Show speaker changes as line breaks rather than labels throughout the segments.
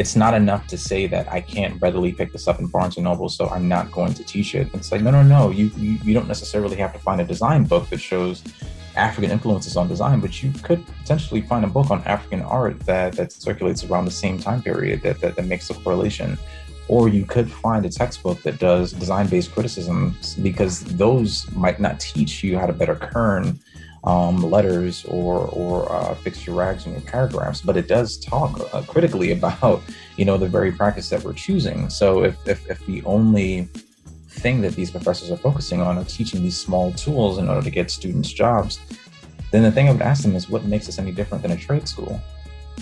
it's not enough to say that I can't readily pick this up in Barnes and Noble, so I'm not going to teach it. It's like, no, no, no. You, you, you don't necessarily have to find a design book that shows African influences on design, but you could potentially find a book on African art that, that circulates around the same time period that, that, that makes a correlation. Or you could find a textbook that does design based criticisms because those might not teach you how to better kern um, letters or or uh, fix your rags in your paragraphs, but it does talk uh, critically about you know the very practice that we're choosing. So if, if if the only thing that these professors are focusing on are teaching these small tools in order to get students jobs, then the thing I would ask them is what makes us any different than a trade school?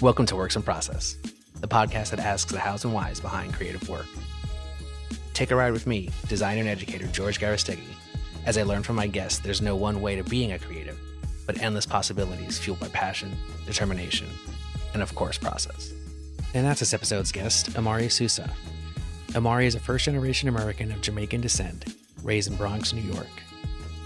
Welcome to Works in Process, the podcast that asks the hows and whys behind creative work. Take a ride with me, designer and educator George Garastegui. As I learn from my guests, there's no one way to being a creative but endless possibilities fueled by passion, determination, and of course, process. And that's this episode's guest, Omari Souza. Omari is a first generation American of Jamaican descent, raised in Bronx, New York.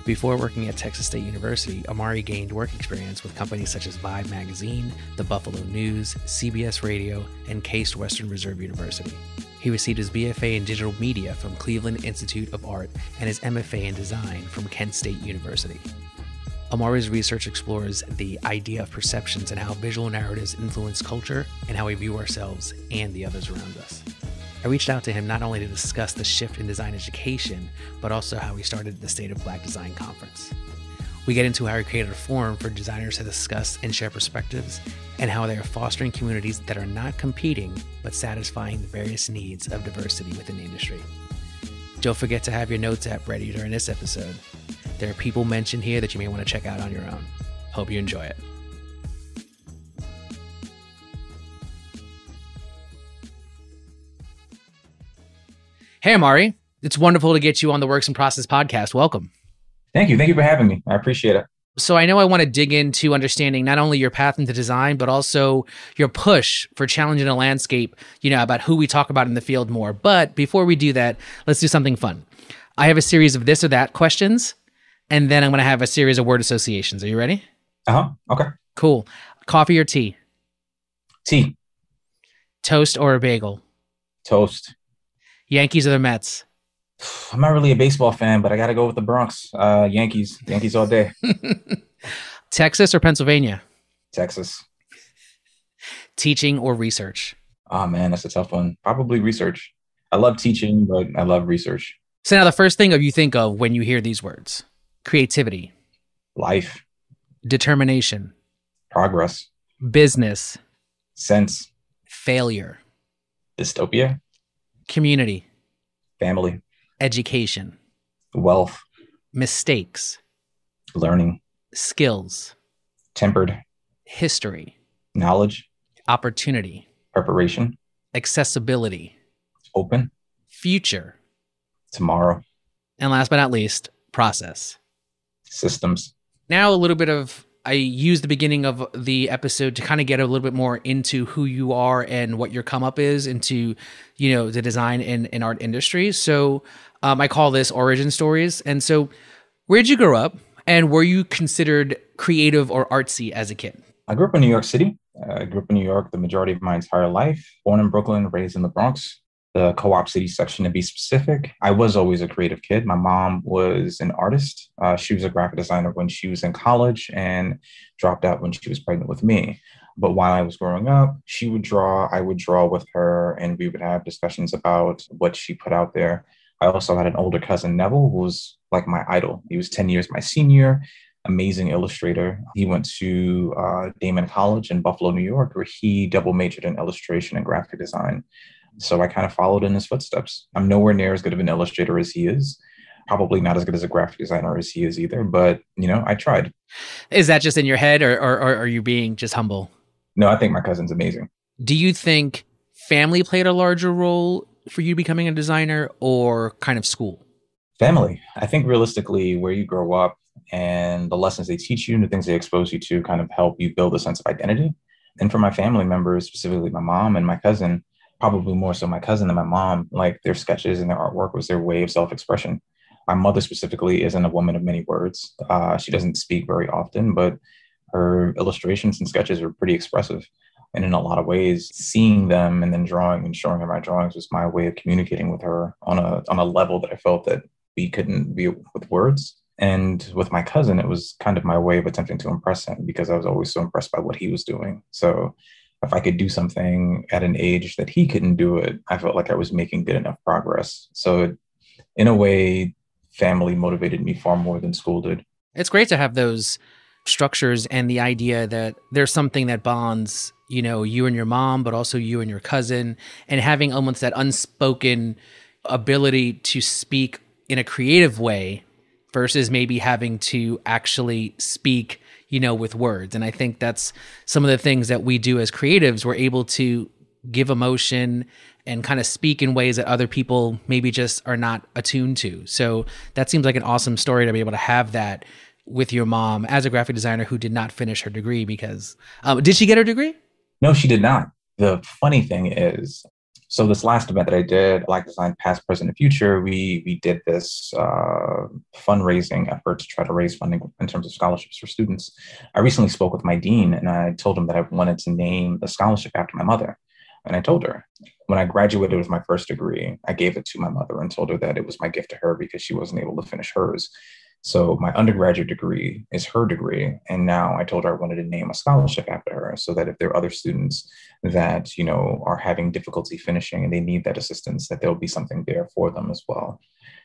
Before working at Texas State University, Omari gained work experience with companies such as Vibe Magazine, The Buffalo News, CBS Radio, and Case Western Reserve University. He received his BFA in digital media from Cleveland Institute of Art and his MFA in design from Kent State University. Omari's research explores the idea of perceptions and how visual narratives influence culture and how we view ourselves and the others around us. I reached out to him not only to discuss the shift in design education, but also how he started the State of Black Design Conference. We get into how he created a forum for designers to discuss and share perspectives, and how they are fostering communities that are not competing, but satisfying the various needs of diversity within the industry. Don't forget to have your notes app ready during this episode. There are people mentioned here that you may want to check out on your own. Hope you enjoy it. Hey, Omari. It's wonderful to get you on the Works in Process podcast. Welcome.
Thank you. Thank you for having me. I appreciate it.
So I know I want to dig into understanding not only your path into design, but also your push for challenging a landscape, you know, about who we talk about in the field more. But before we do that, let's do something fun. I have a series of this or that questions and then I'm going to have a series of word associations. Are you ready?
Uh huh. Okay.
Cool. Coffee or tea?
Tea.
Toast or a bagel?
Toast.
Yankees or the Mets?
I'm not really a baseball fan, but I got to go with the Bronx. Uh, Yankees. Yankees all day.
Texas or Pennsylvania?
Texas.
Teaching or research?
Oh man, that's a tough one. Probably research. I love teaching, but I love research.
So now the first thing you think of when you hear these words creativity,
life,
determination,
progress,
business,
sense,
failure,
dystopia,
community,
family,
education,
wealth,
mistakes,
learning,
skills,
tempered,
history,
knowledge,
opportunity,
preparation,
accessibility,
open,
future,
tomorrow,
and last but not least, process.
Systems.
Now, a little bit of I use the beginning of the episode to kind of get a little bit more into who you are and what your come up is into, you know, the design and, and art industry. So um, I call this origin stories. And so, where'd you grow up, and were you considered creative or artsy as a kid?
I grew up in New York City. I grew up in New York the majority of my entire life. Born in Brooklyn, raised in the Bronx the co-op city section to be specific. I was always a creative kid. My mom was an artist. Uh, she was a graphic designer when she was in college and dropped out when she was pregnant with me. But while i was growing up she would draw i would draw with her and we would have discussions about what she put out there. I also had an older cousin neville who was like my idol. He was 10 years my senior. Amazing illustrator. He went to uh, Daemen college in buffalo new york where he double majored in illustration and graphic design so I kind of followed in his footsteps. I'm nowhere near as good of an illustrator as he is. Probably not as good as a graphic designer as he is either, but you know, I tried.
Is that just in your head or, or, or are you being just humble?
No, I think my cousin's amazing.
Do you think family played a larger role for you becoming a designer or kind of school?
Family. I think realistically, where you grow up and the lessons they teach you and the things they expose you to kind of help you build a sense of identity. And for my family members, specifically my mom and my cousin, probably more so my cousin and my mom, like their sketches and their artwork was their way of self expression. My mother specifically isn't a woman of many words. Uh, she doesn't speak very often, but her illustrations and sketches are pretty expressive. And in a lot of ways, seeing them and then drawing and showing her my drawings was my way of communicating with her on a on a level that I felt that we couldn't be with words. And with my cousin, it was kind of my way of attempting to impress him because I was always so impressed by what he was doing. So if I could do something at an age that he couldn't do it, I felt like I was making good enough progress. So, in a way, family motivated me far more than school did.
It's great to have those structures and the idea that there's something that bonds, you know, you and your mom, but also you and your cousin, and having almost that unspoken ability to speak in a creative way versus maybe having to actually speak you know, with words. And I think that's some of the things that we do as creatives. We're able to give emotion and kind of speak in ways that other people maybe just are not attuned to. So that seems like an awesome story to be able to have that with your mom as a graphic designer who did not finish her degree because um, did she get her degree?
No, she did not. The funny thing is, so this last event that I did, Black Design Past, Present, and Future, we we did this uh, fundraising effort to try to raise funding in terms of scholarships for students. I recently spoke with my dean, and I told him that I wanted to name the scholarship after my mother. And I told her when I graduated with my first degree, I gave it to my mother and told her that it was my gift to her because she wasn't able to finish hers. So my undergraduate degree is her degree. And now I told her I wanted to name a scholarship after her so that if there are other students that, you know, are having difficulty finishing and they need that assistance, that there'll be something there for them as well.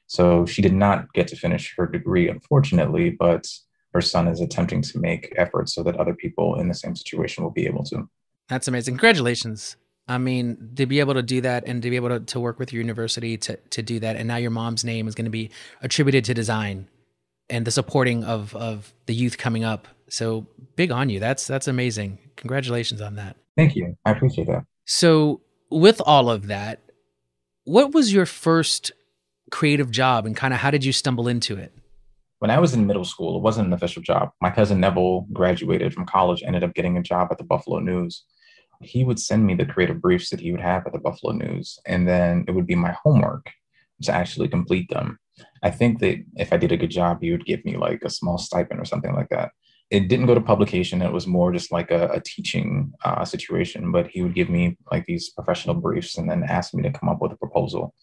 So she did not get to finish her degree, unfortunately, but her son is attempting to make efforts so that other people in the same situation will be able to.
That's amazing. Congratulations. I mean, to be able to do that and to be able to, to work with your university to, to do that. And now your mom's name is going to be attributed to design and the supporting of of the youth coming up. So big on you. That's that's amazing. Congratulations on that.
Thank you. I appreciate that.
So with all of that, what was your first creative job and kind of how did you stumble into it?
When I was in middle school, it wasn't an official job. My cousin Neville graduated from college, ended up getting a job at the Buffalo News. He would send me the creative briefs that he would have at the Buffalo News, and then it would be my homework to actually complete them. I think that if I did a good job, he would give me like a small stipend or something like that. It didn't go to publication. It was more just like a, a teaching uh, situation, but he would give me like these professional briefs and then ask me to come up with a proposal.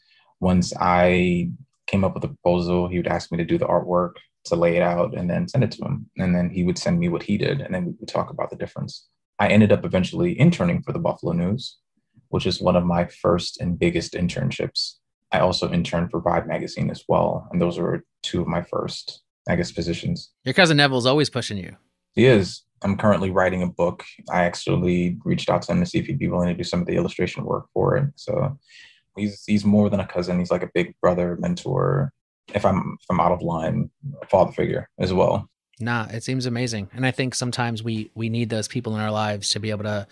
Once I came up with a proposal, he would ask me to do the artwork, to lay it out, and then send it to him. And then he would send me what he did, and then we would talk about the difference. I ended up eventually interning for the Buffalo News, which is one of my first and biggest internships I also interned for Vibe magazine as well. And those were two of my first, I guess, positions.
Your cousin Neville's always pushing you.
He is. I'm currently writing a book. I actually reached out to him to see if he'd be willing to do some of the illustration work for it. So he's he's more than a cousin. He's like a big brother, mentor. If I'm if I'm out of line, father figure as well.
Nah, it seems amazing. And I think sometimes we we need those people in our lives to be able to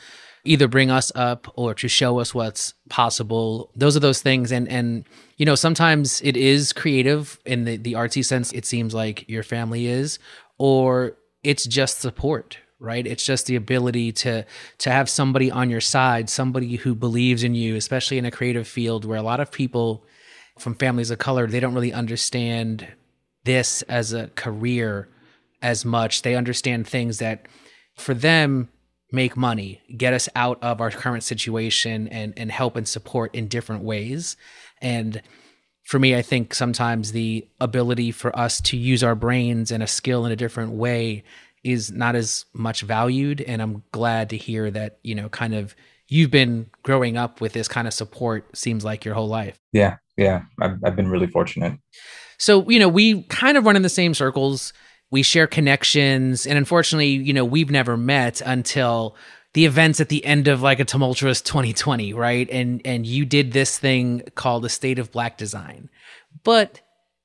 either bring us up or to show us what's possible. Those are those things and and you know, sometimes it is creative in the the artsy sense it seems like your family is or it's just support, right? It's just the ability to to have somebody on your side, somebody who believes in you, especially in a creative field where a lot of people from families of color, they don't really understand this as a career as much. They understand things that for them make money, get us out of our current situation and and help and support in different ways. And for me, I think sometimes the ability for us to use our brains and a skill in a different way is not as much valued. And I'm glad to hear that, you know, kind of you've been growing up with this kind of support seems like your whole life.
Yeah. Yeah. I've, I've been really fortunate.
So, you know, we kind of run in the same circles we share connections. And unfortunately you know we've never met until the events at the end of like a tumultuous 2020 right? And and you did this thing called the state of black design. But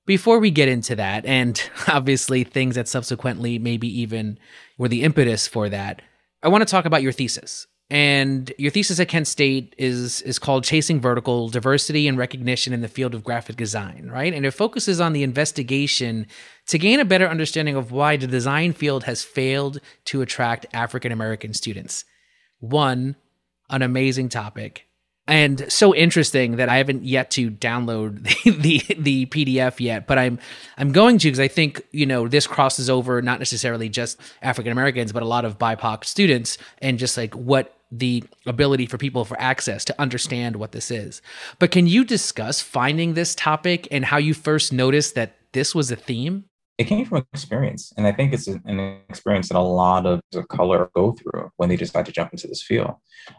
before we get into that and obviously things that subsequently maybe even were the impetus for that i want to talk about your thesis. And your thesis at Kent State is is called Chasing Vertical Diversity and Recognition in the Field of Graphic Design, right? And it focuses on the investigation to gain a better understanding of why the design field has failed to attract African American students. One, an amazing topic. And so interesting that I haven't yet to download the, the, the PDF yet, but I'm I'm going to because I think you know this crosses over not necessarily just African Americans, but a lot of BIPOC students, and just like what the ability for people for access to understand what this is. But can you discuss finding this topic and how you first noticed that this was a theme?
It came from experience. And I think it's an experience that a lot of color go through when they decide to jump into this field.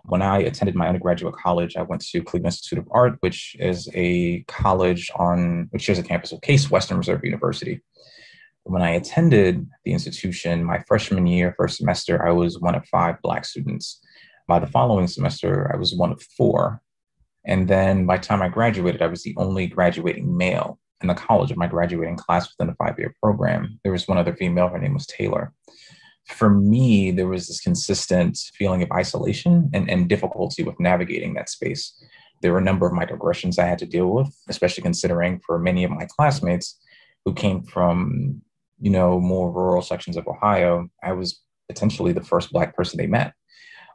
When I attended my undergraduate college, I went to Cleveland Institute of Art, which is a college on which shares a campus with Case Western Reserve University. When I attended the institution, my freshman year, first semester, I was one of five Black students. By the following semester, I was one of four. And then by the time I graduated, I was the only graduating male in the college of my graduating class within a five year program. There was one other female, her name was Taylor. For me, there was this consistent feeling of isolation and, and difficulty with navigating that space. There were a number of microaggressions I had to deal with, especially considering for many of my classmates who came from, you know, more rural sections of Ohio, I was potentially the first Black person they met.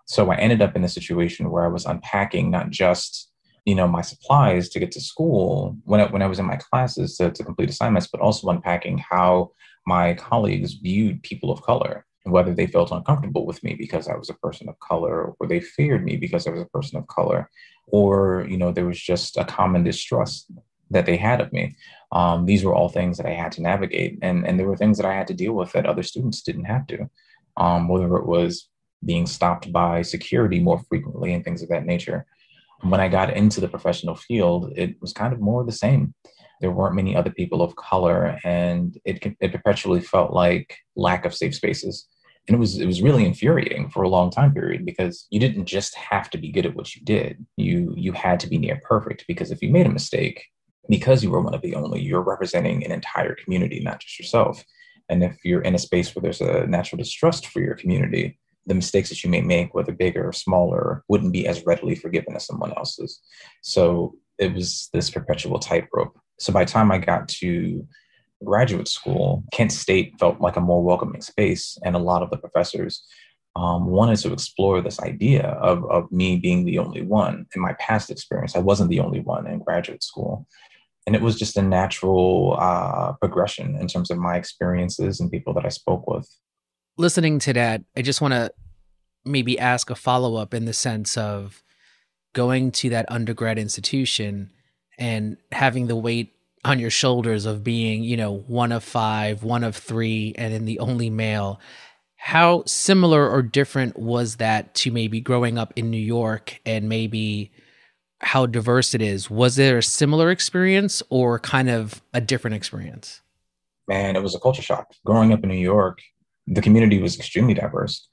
So I ended up in a situation where I was unpacking not just you know my supplies to get to school when I, when I was in my classes to, to complete assignments, but also unpacking how my colleagues viewed people of color and whether they felt uncomfortable with me because I was a person of color, or they feared me because I was a person of color, or you know there was just a common distrust that they had of me. Um, these were all things that I had to navigate, and and there were things that I had to deal with that other students didn't have to. Um, whether it was being stopped by security more frequently and things of that nature, when I got into the professional field, it was kind of more the same. There weren't many other people of color, and it, it perpetually felt like lack of safe spaces. And it was it was really infuriating for a long time period because you didn't just have to be good at what you did. You you had to be near perfect because if you made a mistake, because you were one of the only, you're representing an entire community, not just yourself. And if you're in a space where there's a natural distrust for your community, the mistakes that you may make, whether bigger or smaller, wouldn't be as readily forgiven as someone else's. So it was this perpetual tightrope. So by the time I got to graduate school, Kent State felt like a more welcoming space, and a lot of the professors um, wanted to explore this idea of, of me being the only one. In my past experience, I wasn't the only one in graduate school. And it was just a natural uh, progression in terms of my experiences and people that I spoke with
listening to that, I just want to maybe ask a follow up in the sense of going to that undergrad institution and having the weight on your shoulders of being, you know, one of five, one of three, and then the only male. How similar or different was that to maybe growing up in New York and maybe how diverse it is? Was there a similar experience or kind of a different experience?
Man, it was a culture shock. Growing up in New York, the community was extremely diverse.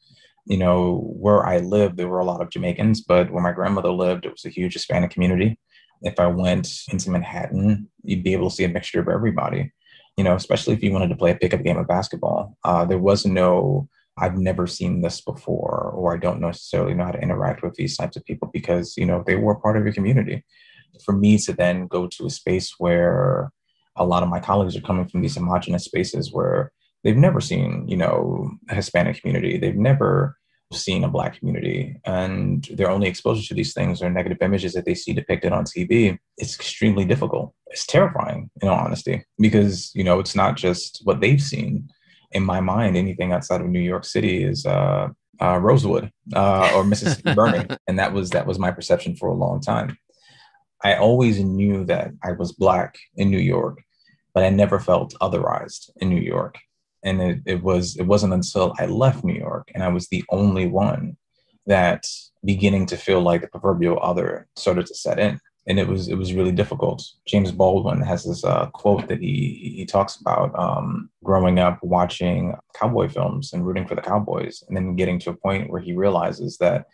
You know, where I lived, there were a lot of Jamaicans, but where my grandmother lived, it was a huge Hispanic community. If I went into Manhattan, you'd be able to see a mixture of everybody. You know, especially if you wanted to play a pickup game of basketball. Uh, there was no, I've never seen this before, or I don't necessarily know how to interact with these types of people because, you know, they were part of your community. For me to then go to a space where a lot of my colleagues are coming from these homogenous spaces where they've never seen, you know, a Hispanic community. They've never seen a black community and their only exposure to these things are negative images that they see depicted on TV. It's extremely difficult. It's terrifying, in all honesty, because, you know, it's not just what they've seen. In my mind, anything outside of New York City is uh, uh, Rosewood uh, or Mississippi Burning, and that was that was my perception for a long time. I always knew that I was black in New York, but I never felt otherized in New York and it, it was it wasn't until i left new york and i was the only one that beginning to feel like the proverbial other started to set in. And it was it was really difficult. James baldwin has this uh, quote that he he talks about um, growing up watching cowboy films and rooting for the cowboys and then getting to a point where he realizes that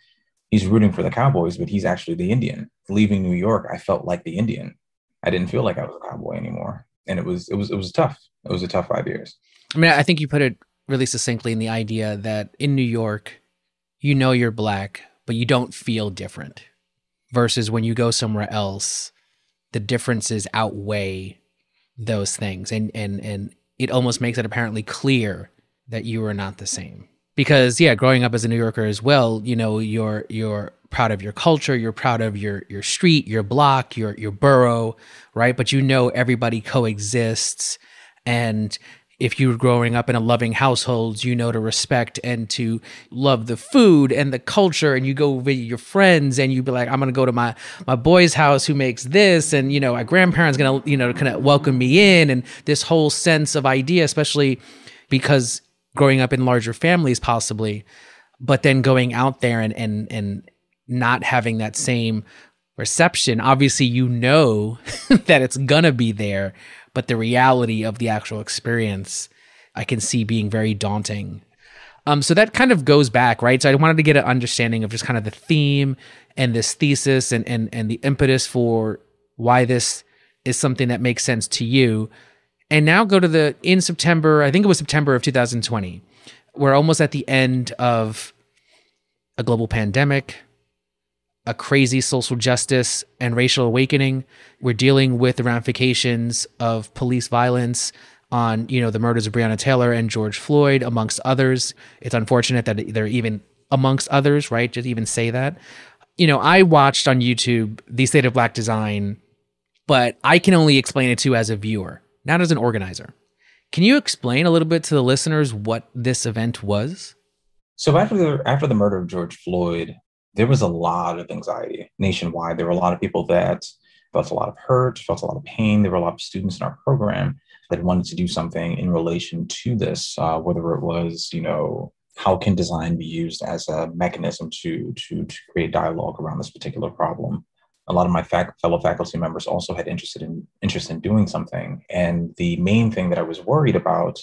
he's rooting for the cowboys but he's actually the indian. Leaving new york i felt like the indian. I didn't feel like i was a cowboy anymore. And it was it was it was tough. It was a tough five years
I mean, I think you put it really succinctly in the idea that in New York, you know you're black, but you don't feel different. Versus when you go somewhere else, the differences outweigh those things. And and and it almost makes it apparently clear that you are not the same. Because yeah, growing up as a New Yorker as well, you know, you're you're proud of your culture, you're proud of your your street, your block, your your borough, right? But you know everybody coexists and if you're growing up in a loving household, you know to respect and to love the food and the culture. And you go visit your friends and you'd be like, I'm to go to my, my boy's house who makes this. And, you know, my grandparents to, you know, kind of welcome me in. And this whole sense of idea, especially because growing up in larger families, possibly, but then going out there and, and, and not having that same reception. Obviously, you know that it's to be there but the reality of the actual experience I can see being very daunting. Um, so that kind of goes back, right? So I wanted to get an understanding of just kind of the theme and this thesis and and and the impetus for why this is something that makes sense to you. And now go to the in September, I think it was September of 2020. We're almost at the end of a global pandemic a crazy social justice and racial awakening. We're dealing with the ramifications of police violence on, you know, the murders of Breonna Taylor and George Floyd, amongst others. It's unfortunate that they're even amongst others, right? Just even say that. You know, I watched on YouTube the state of black design, but I can only explain it to as a viewer, not as an organizer. Can you explain a little bit to the listeners what this event was?
So after the after the murder of George Floyd, there was a lot of anxiety nationwide. There were a lot of people that felt a lot of hurt, felt a lot of pain. There were a lot of students in our program that wanted to do something in relation to this, uh, whether it was, you know, how can design be used as a mechanism to, to, to create dialogue around this particular problem? A lot of my fac- fellow faculty members also had interested in interest in doing something. And the main thing that I was worried about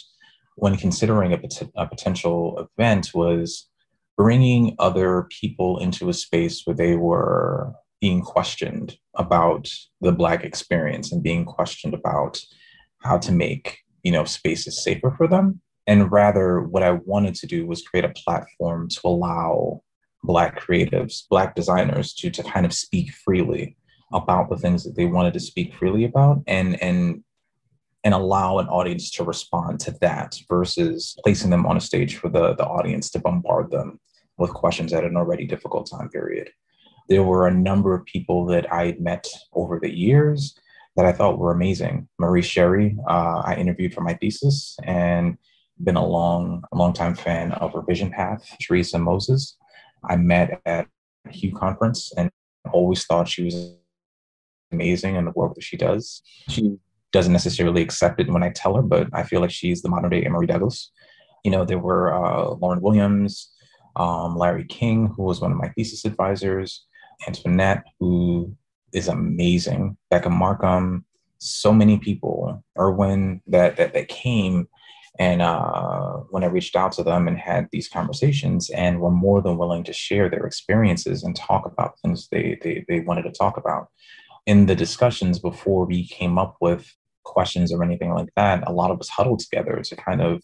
when considering a, pot- a potential event was bringing other people into a space where they were being questioned about the black experience and being questioned about how to make you know spaces safer for them. And rather what i wanted to do was create a platform to allow black creatives black designers to to kind of speak freely about the things that they wanted to speak freely about and and and allow an audience to respond to that versus placing them on a stage for the, the audience to bombard them with questions at an already difficult time period. There were a number of people that I had met over the years that I thought were amazing. Maurice Cherry, uh, I interviewed for my thesis and been a long, long time fan of Revision Path. Teresa Moses, I met at Hue conference and always thought she was amazing in the work that she does. She doesn't necessarily accept it when I tell her, but I feel like she's the modern day Emory Douglas. You know, there were uh, Lauren Williams, um, Larry King, who was one of my thesis advisors, Antoinette, who is amazing, Becca Markham, so many people, Erwin, that that, that came and uh, when I reached out to them and had these conversations and were more than willing to share their experiences and talk about things they, they, they wanted to talk about. In the discussions before we came up with questions or anything like that, a lot of us huddled together to kind of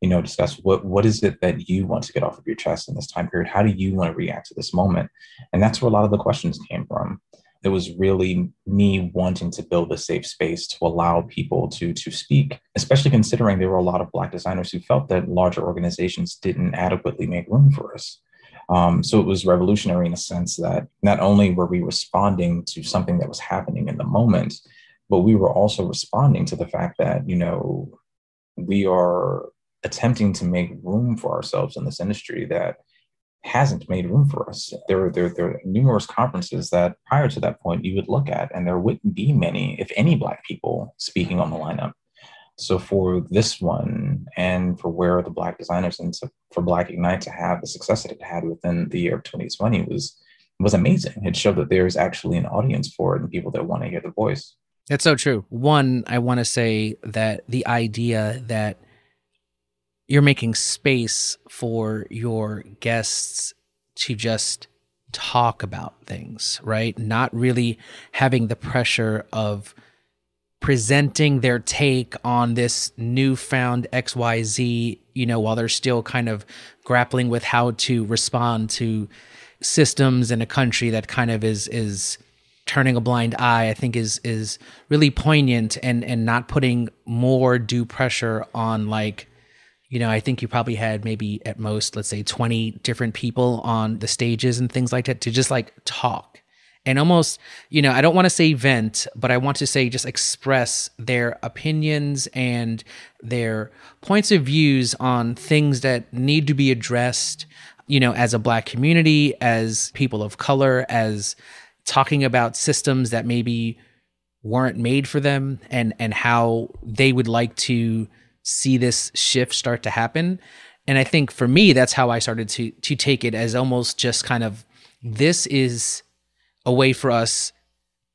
you know discuss what what is it that you want to get off of your chest in this time period? How do you want to react to this moment? And that's where a lot of the questions came from. It was really me wanting to build a safe space to allow people to to speak especially considering there were a lot of black designers who felt that larger organizations didn't adequately make room for us. Um, so it was revolutionary in a sense that not only were we responding to something that was happening in the moment but we were also responding to the fact that you know we are attempting to make room for ourselves in this industry that hasn't made room for us. There, there, there are numerous conferences that prior to that point you would look at, and there wouldn't be many, if any, Black people speaking on the lineup. So for this one, and for where the Black designers and for Black Ignite to have the success that it had within the year of 2020 was was amazing. It showed that there is actually an audience for it and people that want to hear the voice.
That's so true. One, I want to say that the idea that you're making space for your guests to just talk about things, right? Not really having the pressure of presenting their take on this newfound XYZ, you know, while they're still kind of grappling with how to respond to systems in a country that kind of is is turning a blind eye, I think is is really poignant and and not putting more due pressure on like you know, I think you probably had maybe at most, let's say 20 different people on the stages and things like that to just like talk. And almost, you know, I don't want to say vent, but I want to say just express their opinions and their points of views on things that need to be addressed, you know, as a black community, as people of color, as talking about systems that maybe weren't made for them and and how they would like to see this shift start to happen. And I think for me, that's how I started to to take it as almost just kind of this is a way for us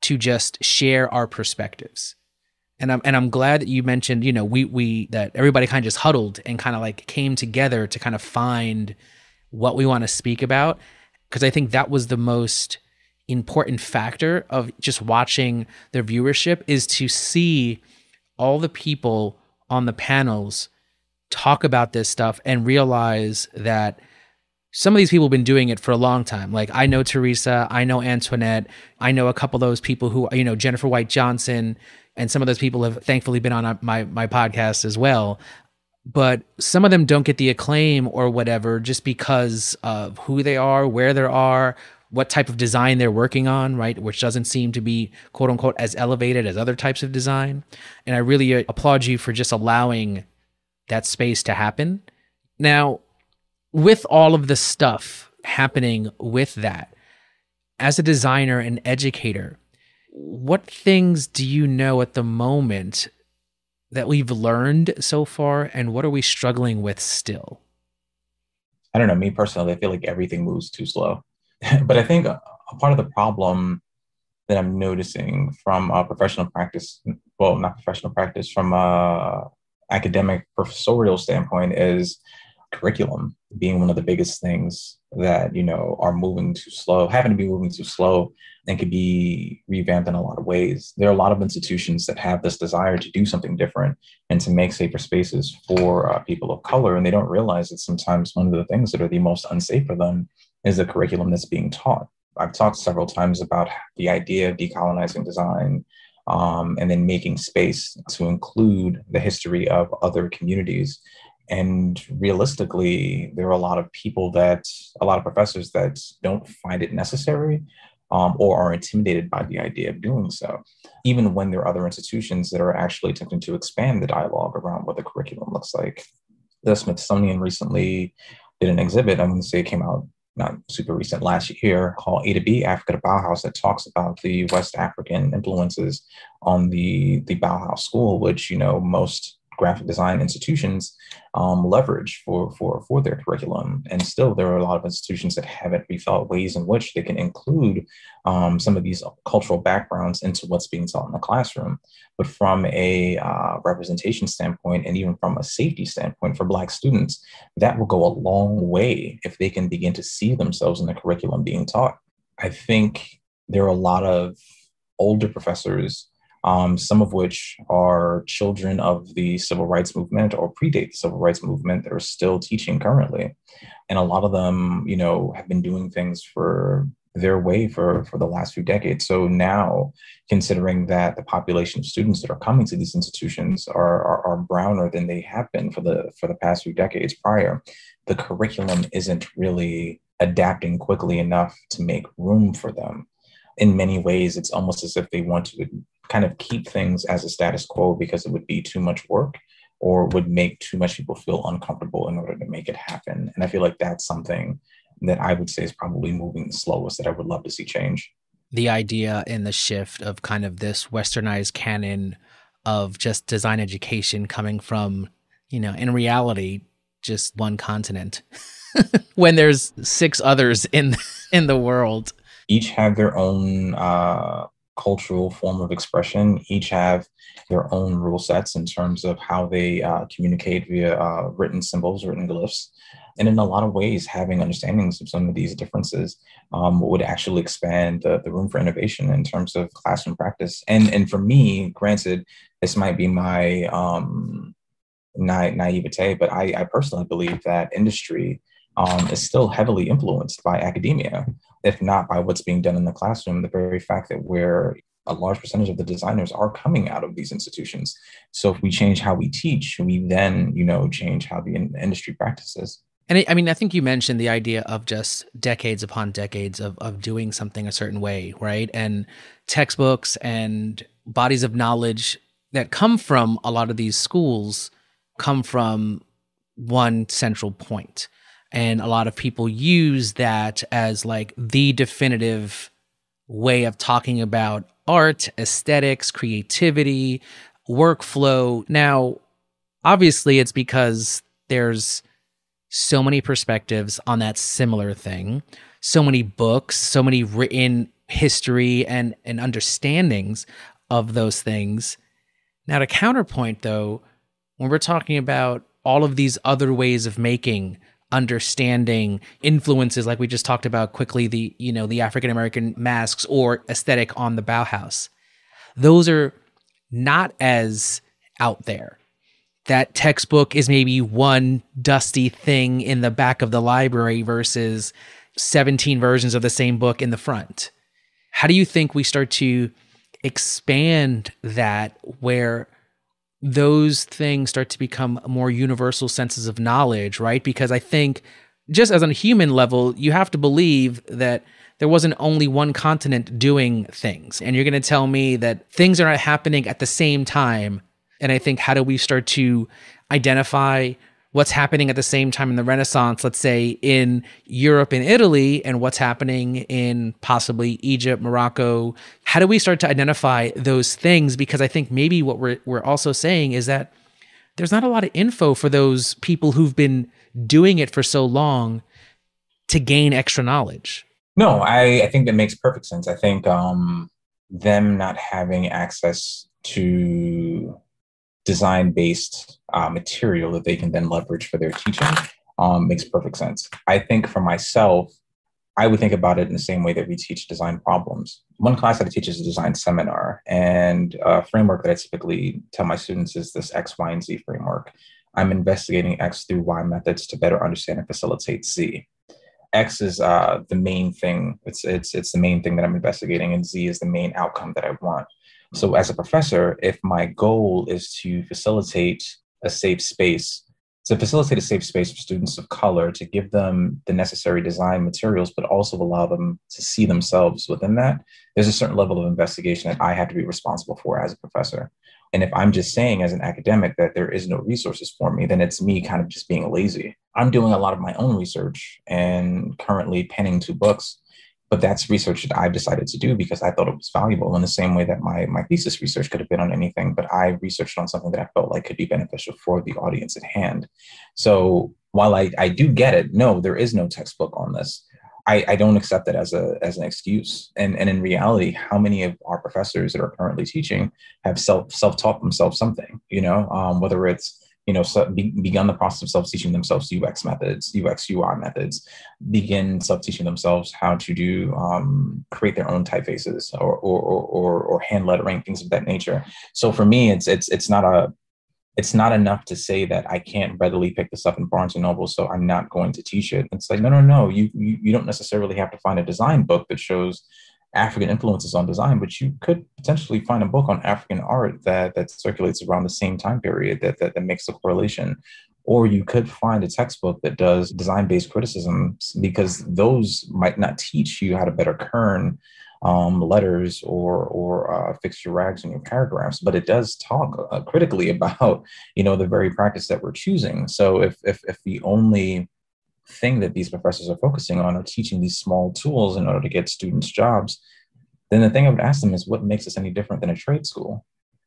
to just share our perspectives. And I'm and I'm glad that you mentioned, you know, we we that everybody kind of just huddled and kind of like came together to kind of find what we want to speak about. Cause I think that was the most important factor of just watching their viewership is to see all the people on the panels talk about this stuff and realize that some of these people have been doing it for a long time. Like I know Teresa, I know Antoinette, I know a couple of those people who, you know, Jennifer White Johnson, and some of those people have thankfully been on my my podcast as well. But some of them don't get the acclaim or whatever just because of who they are, where they are, what type of design they're working on, right? Which doesn't seem to be quote unquote as elevated as other types of design. And I really uh, applaud you for just allowing that space to happen. Now, with all of the stuff happening with that, as a designer and educator, what things do you know at the moment that we've learned so far, and what are we struggling with still?
I don't know. Me personally, I feel like everything moves too slow. but I think a, part of the problem that I'm noticing from a professional practice, well, not professional practice, from a academic professorial standpoint is curriculum being one of the biggest things that you know are moving too slow happen to be moving too slow and could be revamped in a lot of ways. There are a lot of institutions that have this desire to do something different and to make safer spaces for uh, people of color and they don't realize that sometimes one of the things that are the most unsafe for them is the curriculum that's being taught i've talked several times about the idea of decolonizing design um, and then making space to include the history of other communities. And realistically, there are a lot of people that, a lot of professors that don't find it necessary um, or are intimidated by the idea of doing so, even when there are other institutions that are actually attempting to expand the dialogue around what the curriculum looks like. The Smithsonian recently did an exhibit, I'm going to say it came out not super recent last year called A to B Africa to Bauhaus that talks about the West African influences on the the Bauhaus school, which you know most graphic design institutions um, leverage for, for, for their curriculum. And still, there are a lot of institutions that haven't rethought ways in which they can include um, some of these cultural backgrounds into what's being taught in the classroom. But from a uh, representation standpoint, and even from a safety standpoint for Black students, that will go a long way if they can begin to see themselves in the curriculum being taught. I think there are a lot of older professors um, some of which are children of the civil rights movement or predate the civil rights movement that are still teaching currently. And a lot of them, you know, have been doing things for their way for, for the last few decades. So now, considering that the population of students that are coming to these institutions are, are, are browner than they have been for the for the past few decades prior, the curriculum isn't really adapting quickly enough to make room for them. In many ways, it's almost as if they want to kind of keep things as a status quo because it would be too much work or would make too much people feel uncomfortable in order to make it happen. And I feel like that's something that I would say is probably moving the slowest that I would love to see change.
The idea in the shift of kind of this westernized canon of just design education coming from, you know, in reality, just one continent when there's six others in in the world.
Each have their own uh, cultural form of expression each have their own rule sets in terms of how they uh, communicate via uh, written symbols, written glyphs. And in a lot of ways, having understandings of some of these differences um, would actually expand the, the room for innovation in terms of classroom practice. And, and for me, granted, this might be my um, na- naivete, but I, I personally believe that industry um, is still heavily influenced by academia if not by what's being done in the classroom, the very fact that we're a large percentage of the designers are coming out of these institutions. So if we change how we teach, we then, you know, change how the in- industry practices.
And I mean, I think you mentioned the idea of just decades upon decades of, of doing something a certain way, right? And textbooks and bodies of knowledge that come from a lot of these schools come from one central point. And a lot of people use that as like the definitive way of talking about art, aesthetics, creativity, workflow. Now, obviously, it's because there's so many perspectives on that similar thing, so many books, so many written history and, and understandings of those things. Now, to counterpoint, though, when we're talking about all of these other ways of making, understanding influences like we just talked about quickly the you know the african american masks or aesthetic on the bauhaus those are not as out there that textbook is maybe one dusty thing in the back of the library versus 17 versions of the same book in the front. How do you think we start to expand that where those things start to become more universal senses of knowledge, right? Because I think just as on a human level, you have to believe that there wasn't only one continent doing things. And you're going to tell me that things are not happening at the same time and I think how do we start to identify what's happening at the same time in the Renaissance, let's say in Europe and Italy, and what's happening in possibly Egypt, Morocco? How do we start to identify those things? Because I think maybe what we're, we're also saying is that there's not a lot of info for those people who've been doing it for so long to gain extra knowledge.
No, I, I think that makes perfect sense. I think um, them not having access to design based uh, material that they can then leverage for their teaching um, makes perfect sense. I think for myself, I would think about it in the same way that we teach design problems. One class that I teach is a design seminar, and a framework that I typically tell my students is this X, Y, and Z framework. I'm investigating X through Y methods to better understand and facilitate Z. X is uh, the main thing. It's it's it's the main thing that I'm investigating, and Z is the main outcome that I want. So, as a professor, if my goal is to facilitate a safe space, to facilitate a safe space for students of color, to give them the necessary design materials, but also allow them to see themselves within that, there's a certain level of investigation that I have to be responsible for as a professor. And if I'm just saying as an academic that there is no resources for me, then it's me kind of just being lazy. I'm doing a lot of my own research and currently penning two books but that's research that I've decided to do because I thought it was valuable in the same way that my, my thesis research could have been on anything, but I researched on something that I felt like could be beneficial for the audience at hand. So while I, I do get it, no, there is no textbook on this. I, I don't accept that as a as an excuse. And and in reality, how many of our professors that are currently teaching have self self taught themselves something? You know, um, whether it's you know, so be, begun the process of self-teaching themselves UX methods, UX UI methods, begin self-teaching themselves how to do um, create their own typefaces or, or or or hand lettering things of that nature. So for me, it's it's it's not a it's not enough to say that I can't readily pick this up in Barnes and Noble, so I'm not going to teach it. It's like no, no, no. You you, you don't necessarily have to find a design book that shows African influences on design, but you could potentially find a book on African art that that circulates around the same time period that that, that makes a correlation. Or you could find a textbook that does design-based criticisms because those might not teach you how to better kern um, letters or or uh, fix your rags in your paragraphs, but it does talk uh, critically about you know the very practice that we're choosing. So if if if the only thing that these professors are focusing on are teaching these small tools in order to get students jobs, then the thing I would ask them is what makes us any different than a trade school?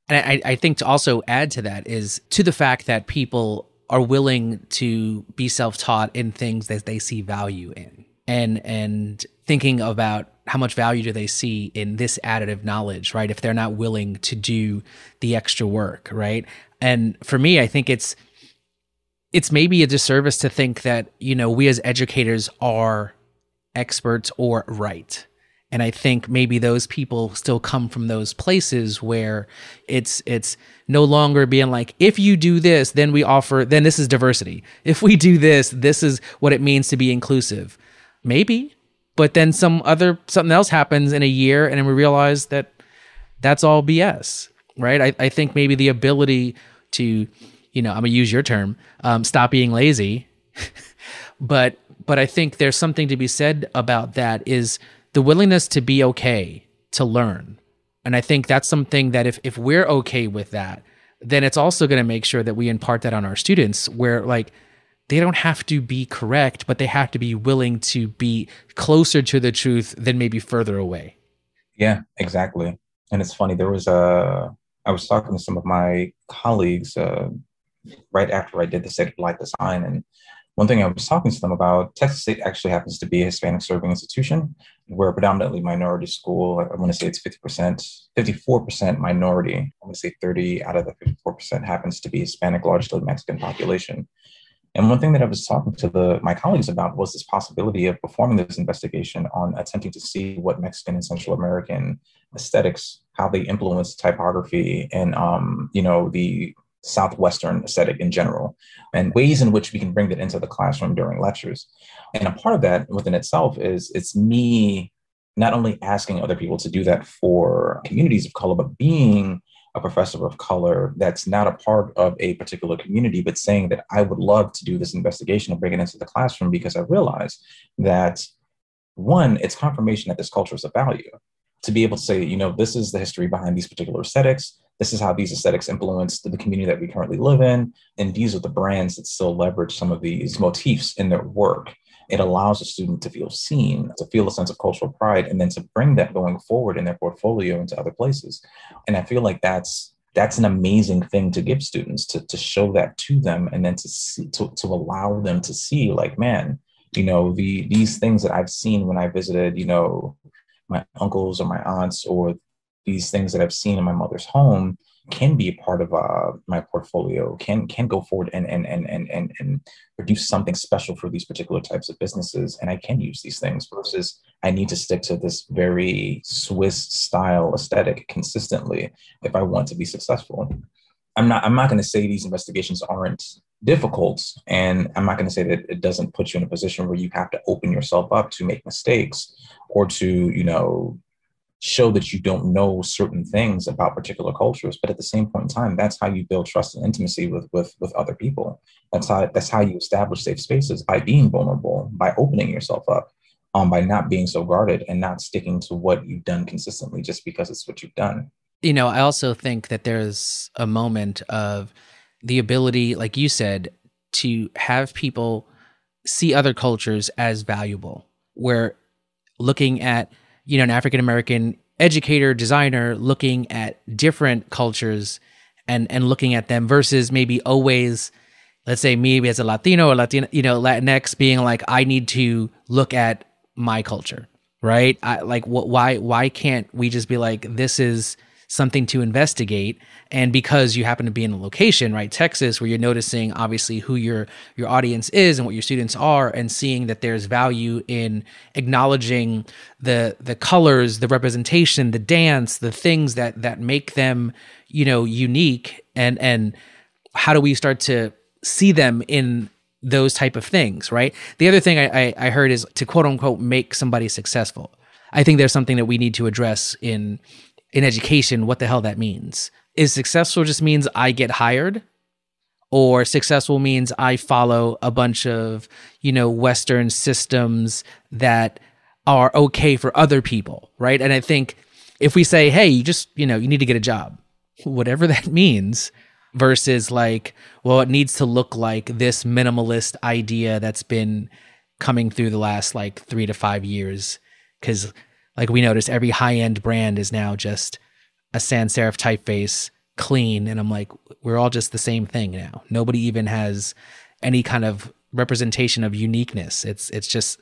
And I, I think to also add to that is to the fact that people are willing to be self-taught in things that they see value in. And and thinking about how much value do they see in this additive knowledge right? If they're not willing to do the extra work right? And for me i think it's it's maybe a disservice to think that you know we as educators are experts or right. And i think maybe those people still come from those places where it's it's no longer being like if you do this then we offer then this is diversity. If we do this this is what it means to be inclusive. Maybe but then some other something else happens in a year and we realize that that's all bs right? I, I think maybe the ability to you know, I'm gonna use your term, um, stop being lazy, but but I think there's something to be said about that is the willingness to be okay to learn. And I think that's something that if if we're okay with that, then it's also going to make sure that we impart that on our students where like they don't have to be correct, but they have to be willing to be closer to the truth than maybe further away.
Yeah, exactly. And it's funny, there was a, I was talking to some of my colleagues uh, right after I did the state of black design. And one thing I was talking to them about, Texas State actually happens to be a Hispanic serving institution. We're a predominantly minority school. I want to say it's 50%, 54% minority. I want to say 30 out of the 54% happens to be Hispanic, largely Mexican population. And one thing that I was talking to the my colleagues about was this possibility of performing this investigation on attempting to see what Mexican and Central American aesthetics, how they influence typography and um, you know, the Southwestern aesthetic in general, and ways in which we can bring that into the classroom during lectures. And a part of that within itself is it's me not only asking other people to do that for communities of color, but being a professor of color that's not a part of a particular community, but saying that I would love to do this investigation and bring it into the classroom because I realize that one, it's confirmation that this culture is a value. To be able to say, you know, this is the history behind these particular aesthetics. This is how these aesthetics influenced the community that we currently live in. And these are the brands that still leverage some of these motifs in their work it allows a student to feel seen, to feel a sense of cultural pride, and then to bring that going forward in their portfolio into other places. And I feel like that's that's an amazing thing to give students to, to show that to them and then to see to, to allow them to see like man you know the these things that i've seen when i visited you know my uncles or my aunts or these things that i've seen in my mother's home can be a part of uh, my portfolio can can go forward and and and and and and produce something special for these particular types of businesses and i can use these things versus i need to stick to this very swiss style aesthetic consistently if i want to be successful. I'm not i'm not going to say these investigations aren't difficult and i'm not going to say that it doesn't put you in a position where you have to open yourself up to make mistakes or to you know show that you don't know certain things about particular cultures but at the same point in time that's how you build trust and intimacy with with with other people. That's how that's how you establish safe spaces by being vulnerable by opening yourself up um, by not being so guarded and not sticking to what you've done consistently just because it's what you've done.
You know i also think that there's a moment of the ability like you said to have people see other cultures as valuable. Where looking at you know, an African American educator, designer looking at different cultures and and looking at them versus maybe always let's say me as a Latino or Latina, you know, Latinx being like, I need to look at my culture, right? I, like? Why? Why can't we just be like, this is something to investigate. And because you happen to be in a location right texas where you're noticing obviously who your your audience is and what your students are and seeing that there's value in acknowledging the the colors the representation the dance the things that that make them you know unique. And and how do we start to see them in those type of things right? The other thing I, I, I heard is to quote unquote make somebody successful. I think there's something that we need to address in in education what the hell that means. Is successful just means I get hired? Or successful means I follow a bunch of, you know, Western systems that are okay for other people, right? And I think if we say, hey, you just, you know, you need to get a job, whatever that means, versus like, well, it needs to look like this minimalist idea that's been coming through the last like three to five years. Cause like we notice every high end brand is now just a sans serif typeface, clean, and I'm like, we're all just the same thing now. Nobody even has any kind of representation of uniqueness. It's it's just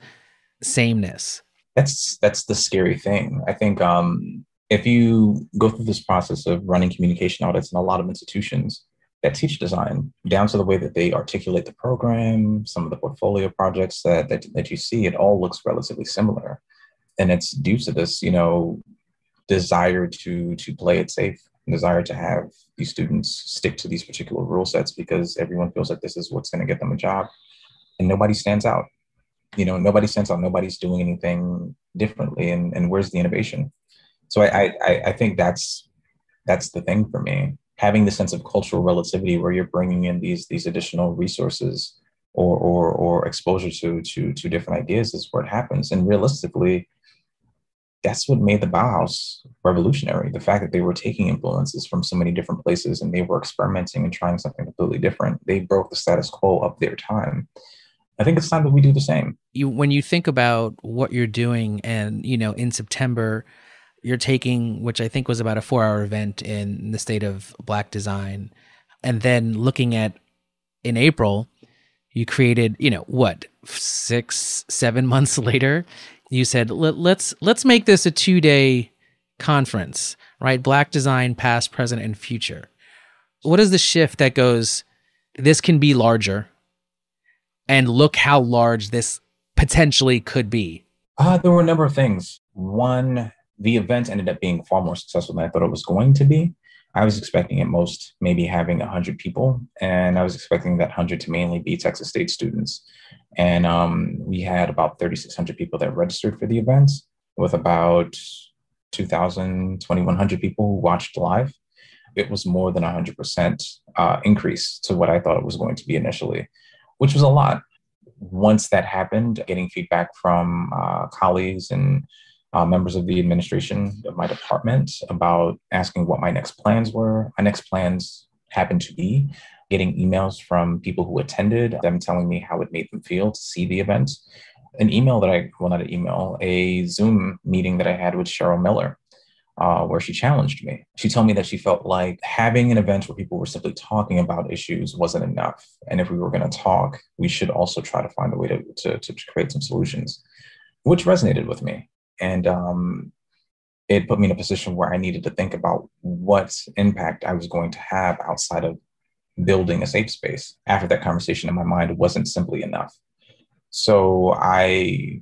sameness.
That's that's the scary thing. I think um, if you go through this process of running communication audits in a lot of institutions that teach design, down to the way that they articulate the program, some of the portfolio projects that that, that you see, it all looks relatively similar and it's due to this, you know, desire to to play it safe, desire to have these students stick to these particular rule sets because everyone feels like this is what's going to get them a job, and nobody stands out. You know, nobody stands out. Nobody's doing anything differently, and and where's the innovation? So I I I think that's that's the thing for me. Having the sense of cultural relativity where you're bringing in these these additional resources or or or exposure to to to different ideas is where it happens. And realistically, that's what made the Bauhaus revolutionary. The fact that they were taking influences from so many different places and they were experimenting and trying something completely different. They broke the status quo of their time. I think it's time that we do the same.
You when you think about what you're doing and you know in September you're taking which I think was about a 4-hour event in the state of black design and then looking at in April you created, you know, what, 6 7 months later you said Let, let's let's make this a 2-day conference, right? Black design past, present and future. What is the shift that goes this can be larger and look how large this potentially could be?
Uh, there were a number of things. One, the event ended up being far more successful than I thought it was going to be. I was expecting at most maybe having 100 people, and I was expecting that 100 to mainly be Texas State students. And um, we had about 3,600 people that registered for the event, with about 2,000, 2,100 people who watched live. It was more than 100% uh, increase to what I thought it was going to be initially which was a lot. Once that happened, getting feedback from uh, colleagues and uh, members of the administration of my department about asking what my next plans were. My next plans happened to be getting emails from people who attended, them telling me how it made them feel to see the event. An email that I, well, not an email, a Zoom meeting that I had with Cheryl Miller, uh, where she challenged me. She told me that she felt like having an event where people were simply talking about issues wasn't enough. And if we were going to talk, we should also try to find a way to, to, to create some solutions, which resonated with me. And um, it put me in a position where I needed to think about what impact I was going to have outside of building a safe space. After that conversation in my mind, wasn't simply enough. So I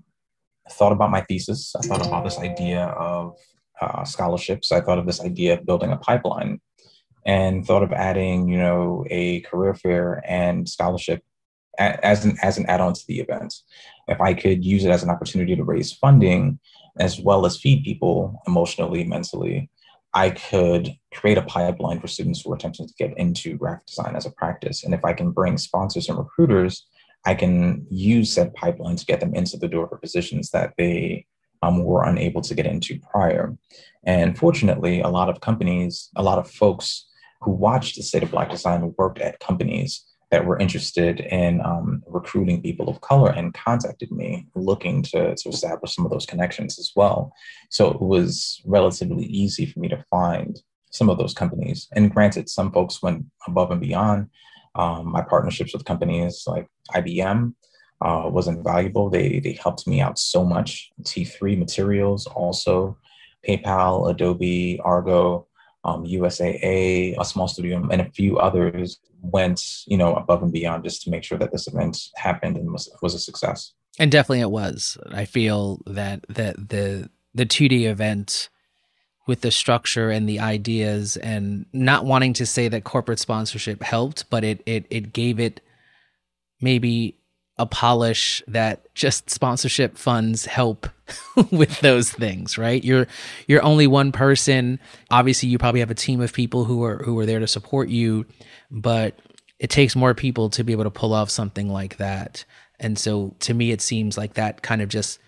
thought about my thesis. I thought about this idea of uh, scholarships, I thought of this idea of building a pipeline and thought of adding, you know, a career fair and scholarship as an as an add-on to the event. If I could use it as an opportunity to raise funding as well as feed people emotionally, mentally, I could create a pipeline for students who are attempting to get into graphic design as a practice. And if I can bring sponsors and recruiters, I can use that pipeline to get them into the door for positions that they um, were unable to get into prior. And fortunately, a lot of companies, a lot of folks who watched the state of Black design worked at companies that were interested in um, recruiting people of color and contacted me looking to, to establish some of those connections as well. So it was relatively easy for me to find some of those companies. And granted, some folks went above and beyond. Um, my partnerships with companies like IBM uh, was invaluable. They they helped me out so much. T3 Materials also, PayPal, Adobe, Argo, um, USAA, a small studio, and a few others went you know above and beyond just to make sure that this event happened and was was a success.
And definitely it was. I feel that that the the 2D event with the structure and the ideas and not wanting to say that corporate sponsorship helped, but it it it gave it maybe a polish that just sponsorship funds help with those things, right? You're you're only one person. Obviously, you probably have a team of people who are who are there to support you, but it takes more people to be able to pull off something like that. And so to me it seems like that kind of just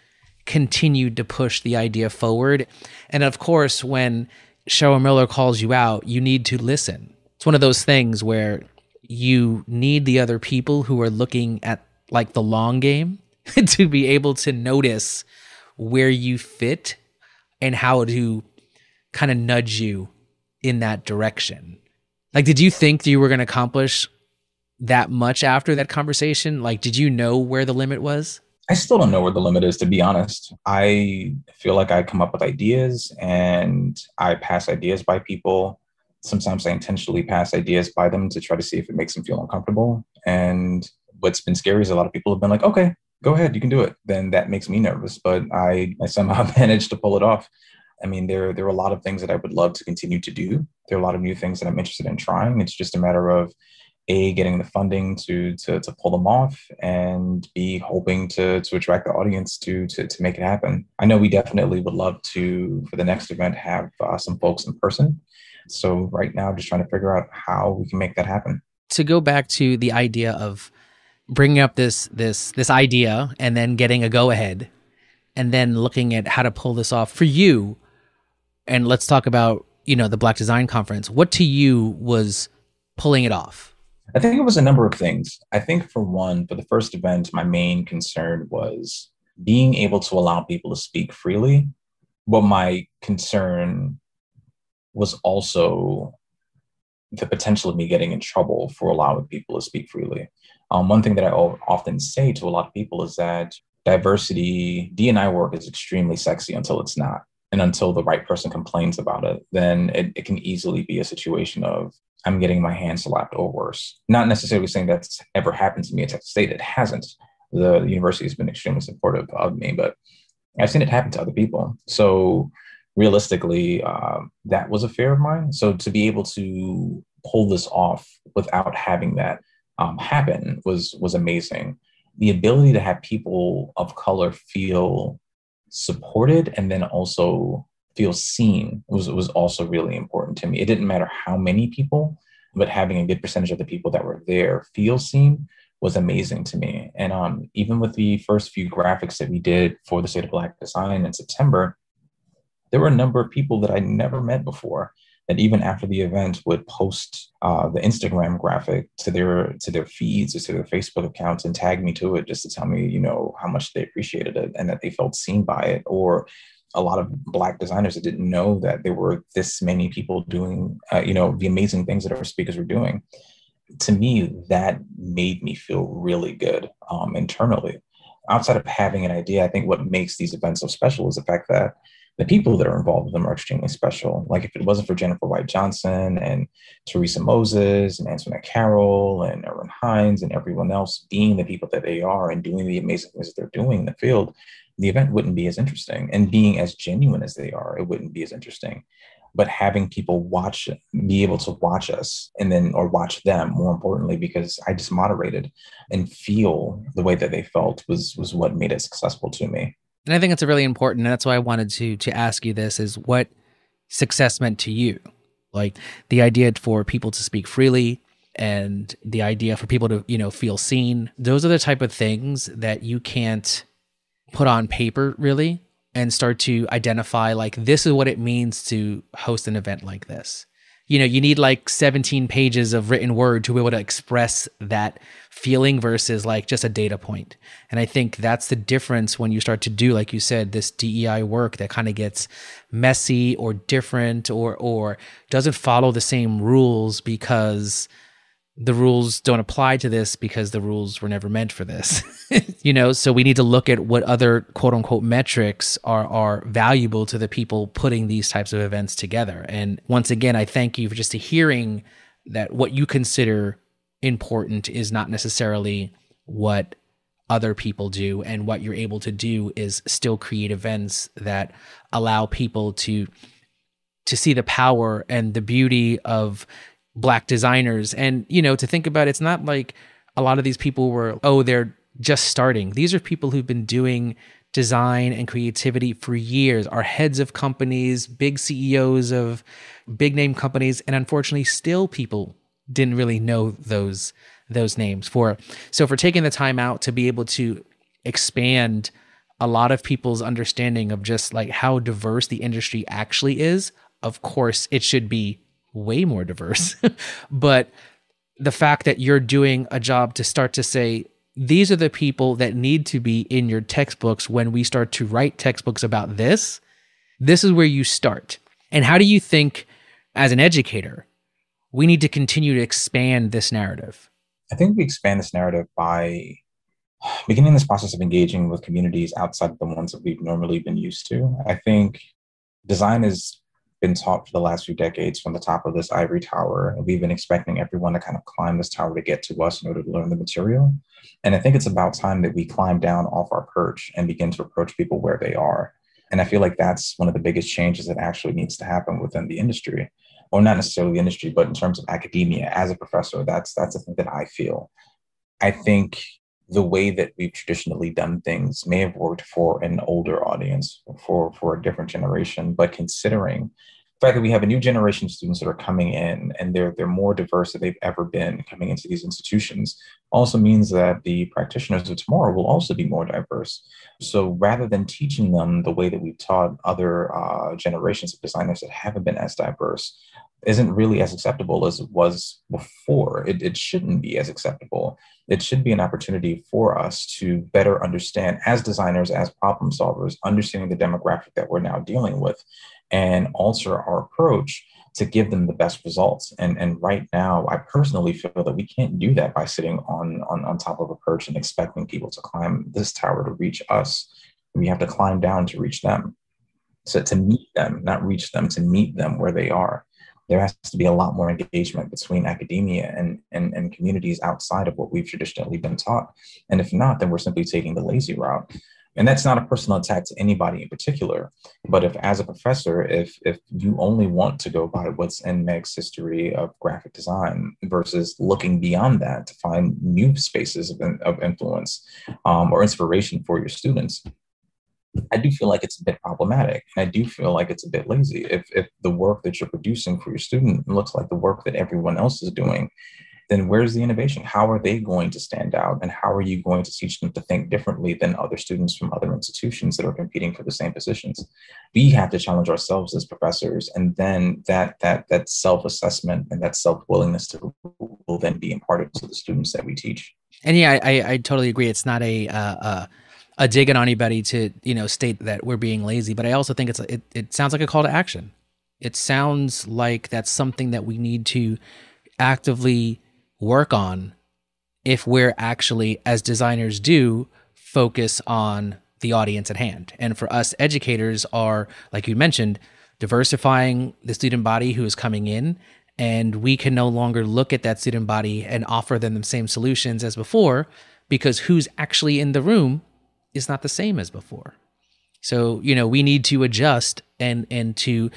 continued to push the idea forward. And of course, when Cheryl Miller calls you out, you need to listen. It's one of those things where you need the other people who are looking at like the long game to be able to notice where you fit and how to kind of nudge you in that direction. Like, did you think you were going to accomplish that much after that conversation? Like, did you know where the limit was?
I still don't know where the limit is, to be honest. I feel like I come up with ideas and I pass ideas by people. Sometimes I intentionally pass ideas by them to try to see if it makes them feel uncomfortable. And what's been scary is a lot of people have been like, okay, go ahead, you can do it. Then that makes me nervous, but I, I somehow managed to pull it off. I mean, there, there are a lot of things that I would love to continue to do. There are a lot of new things that I'm interested in trying. It's just a matter of a getting the funding to to, to pull them off and b hoping to to attract the audience to, to to make it happen i know we definitely would love to for the next event have uh, some folks in person so right now just trying to figure out how we can make that happen
to go back to the idea of bringing up this this this idea and then getting a go ahead and then looking at how to pull this off for you. And let's talk about you know the black design conference. What to you was pulling it off?
I think it was a number of things. I think for one for the first event my main concern was being able to allow people to speak freely. But my concern was also the potential of me getting in trouble for allowing people to speak freely um, one thing that I often say to a lot of people is that diversity, D&I work is extremely sexy until it's not. And until the right person complains about it, then it, it can easily be a situation of I'm getting my hands slapped or worse. Not necessarily saying that's ever happened to me at Texas State. It hasn't. The, the university has been extremely supportive of me, but I've seen it happen to other people. So realistically, uh, that was a fear of mine. So to be able to pull this off without having that um, happen was was amazing. The ability to have people of color feel supported and then also feel seen was was also really important to me. It didn't matter how many people, but having a good percentage of the people that were there feel seen was amazing to me. And um, even with the first few graphics that we did for the State of Black Design in September, there were a number of people that I never met before that even after the event would post uh, the Instagram graphic to their to their feeds or to their Facebook accounts and tag me to it just to tell me, you know, how much they appreciated it and that they felt seen by it. Or a lot of black designers that didn't know that there were this many people doing, uh, you know, the amazing things that our speakers were doing. To me, that made me feel really good um, internally. Outside of having an idea, I think what makes these events so special is the fact that the people that are involved with them are extremely special. Like if it wasn't for Jennifer White Johnson and Teresa Moses and Antoinette Carroll and Erwin Hines and everyone else being the people that they are and doing the amazing things that they're doing in the field, the event wouldn't be as interesting. And being as genuine as they are, it wouldn't be as interesting. But having people watch, be able to watch us and then, or watch them more importantly, because I just moderated and feel the way that they felt was, was what made it successful to me.
And I think it's really important, and that's why I wanted to to ask you this: is what success meant to you? Like the idea for people to speak freely, and the idea for people to you know feel seen. Those are the type of things that you can't put on paper really and start to identify like this is what it means to host an event like this you know, you need like 17 pages of written word to be able to express that feeling versus like just a data point. And I think that's the difference when you start to do, like you said, this DEI work that kind of gets messy or different or or doesn't follow the same rules because the rules don't apply to this because the rules were never meant for this. you know, so we need to look at what other quote unquote metrics are are valuable to the people putting these types of events together. And once again, I thank you for just hearing that what you consider important is not necessarily what other people do and what you're able to do is still create events that allow people to to see the power and the beauty of black designers. And, you know, to think about it, it's not like a lot of these people were, oh, they're just starting. These are people who've been doing design and creativity for years, are heads of companies, big CEOs of big name companies, and unfortunately still people didn't really know those those names for so for taking the time out to be able to expand a lot of people's understanding of just like how diverse the industry actually is of course it should be way more diverse. but the fact that you're doing a job to start to say, these are the people that need to be in your textbooks when we start to write textbooks about this, this is where you start. And how do you think, as an educator, we need to continue to expand this narrative?
I think we expand this narrative by beginning this process of engaging with communities outside of the ones that we've normally been used to. I think design is been taught for the last few decades from the top of this ivory tower. And we've been expecting everyone to kind of climb this tower to get to us in order to learn the material. And I think it's about time that we climb down off our perch and begin to approach people where they are. And I feel like that's one of the biggest changes that actually needs to happen within the industry. Or not necessarily the industry, but in terms of academia as a professor, that's that's the thing that I feel. I think the way that we've traditionally done things may have worked for an older audience, for, for a different generation. But considering the fact that we have a new generation of students that are coming in and they're, they're more diverse than they've ever been coming into these institutions, also means that the practitioners of tomorrow will also be more diverse. So rather than teaching them the way that we've taught other uh, generations of designers that haven't been as diverse, isn't really as acceptable as it was before. It, it shouldn't be as acceptable. It should be an opportunity for us to better understand, as designers, as problem solvers, understanding the demographic that we're now dealing with and alter our approach to give them the best results. And, and right now, I personally feel that we can't do that by sitting on, on, on top of a perch and expecting people to climb this tower to reach us. We have to climb down to reach them. So to meet them, not reach them, to meet them where they are there has to be a lot more engagement between academia and, and, and communities outside of what we've traditionally been taught. And if not, then we're simply taking the lazy route. And that's not a personal attack to anybody in particular. But if, as a professor, if if you only want to go by what's in Meggs' history of graphic design versus looking beyond that to find new spaces of, of influence um, or inspiration for your students, I do feel like it's a bit problematic. And I do feel like it's a bit lazy. If, if the work that you're producing for your student looks like the work that everyone else is doing, then where's the innovation? How are they going to stand out? And how are you going to teach them to think differently than other students from other institutions that are competing for the same positions? We have to challenge ourselves as professors, and then that that that self-assessment and that self-willingness to will then be imparted to the students that we teach.
And yeah, I, I totally agree. It's not a uh, uh a dig at anybody to you know state that we're being lazy, but I also think it's it, it sounds like a call to action. It sounds like that's something that we need to actively work on if we're actually, as designers do, focus on the audience at hand. And for us educators are, like you mentioned, diversifying the student body who is coming in. And we can no longer look at that student body and offer them the same solutions as before because who's actually in the room is not the same as before. So, you know, we need to adjust and and to